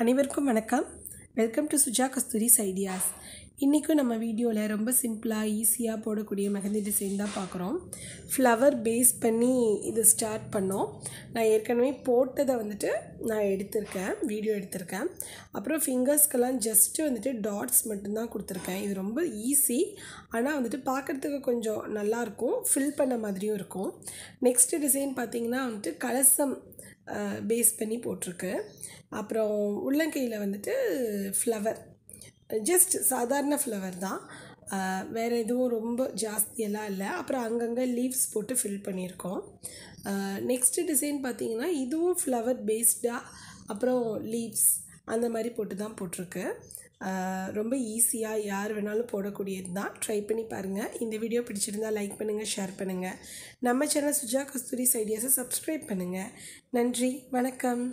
அனைவருக்கும் வணக்கம். Welcome to Suja Kasturi's ideas இன்றைக்கும் நம்ம வீடியோவில் ரொம்ப சிம்பிளாக ஈஸியாக போடக்கூடிய மெஹந்தி டிசைன் தான் பார்க்குறோம். ஃப்ளவர் பேஸ் பண்ணி இது ஸ்டார்ட் பண்ணோம். நான் ஏற்கனவே போட்டதை வந்துட்டு நான் எடுத்திருக்கேன் வீடியோ எடுத்திருக்கேன். அப்புறம் ஃபிங்கர்ஸ்க்கெல்லாம் ஜஸ்ட்டு வந்துட்டு டாட்ஸ் மட்டும்தான் கொடுத்துருக்கேன். இது ரொம்ப ஈஸி ஆனால் வந்துட்டு பார்க்குறதுக்கு கொஞ்சம் நல்லாயிருக்கும் ஃபில் பண்ண மாதிரியும் இருக்கும். நெக்ஸ்ட் டிசைன் பார்த்திங்கன்னா வந்துட்டு கலசம் பேஸ் பண்ணி போட்டிருக்கு. அப்புறம் உள்ளங்கையில் வந்துட்டு ஃப்ளவர் ஜஸ்ட் சாதாரண ஃப்ளவர் தான். வேறு எதுவும் ரொம்ப ஜாஸ்தியெல்லாம் இல்லை. அப்புறம் அங்கங்கே லீவ்ஸ் போட்டு ஃபில் பண்ணியிருக்கோம். நெக்ஸ்ட்டு டிசைன் பார்த்திங்கன்னா இதுவும் ஃப்ளவர் பேஸ்டாக அப்புறம் லீவ்ஸ் அந்த மாதிரி போட்டு தான் போட்டிருக்கு. ரொம்ப ஈஸியாக யார் வேணாலும் போடக்கூடியது தான் ட்ரை பண்ணி பாருங்கள் இந்த வீடியோ பிடிச்சிருந்தால் லைக் பண்ணுங்கள் ஷேர் பண்ணுங்கள் நம்ம சேனல் சுஜா கஸ்தூரிஸ் ஐடியாஸை சப்ஸ்கிரைப் பண்ணுங்கள் நன்றி வணக்கம்.